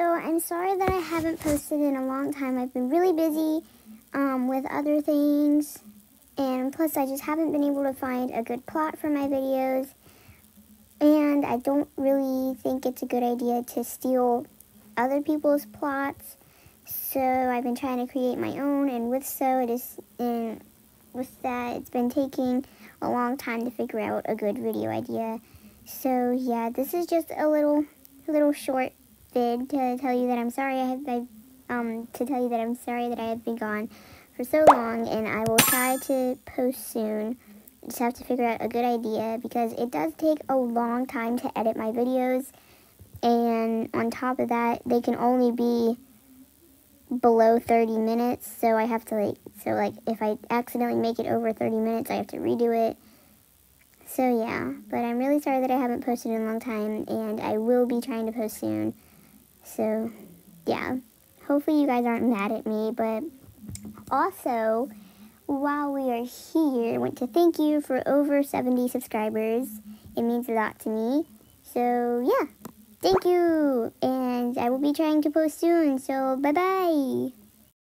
I'm sorry that I haven't posted in a long time. I've been really busy um, with other things, and plus, I just haven't been able to find a good plot for my videos. And I don't really think it's a good idea to steal other people's plots. So I've been trying to create my own, and with so it is, and with that, it's been taking a long time to figure out a good video idea. So yeah, this is just a little, little short to tell you that I'm sorry I have, um, to tell you that I'm sorry that I have been gone for so long, and I will try to post soon. Just have to figure out a good idea because it does take a long time to edit my videos, and on top of that, they can only be below 30 minutes, so I have to like, so like if I accidentally make it over 30 minutes, I have to redo it. So yeah, but I'm really sorry that I haven't posted in a long time, and I will be trying to post soon. So yeah, hopefully you guys aren't mad at me, but also, while we are here, I want to thank you for over 70 subscribers. It means a lot to me. So yeah, thank you, and I will be trying to post soon, so bye-bye.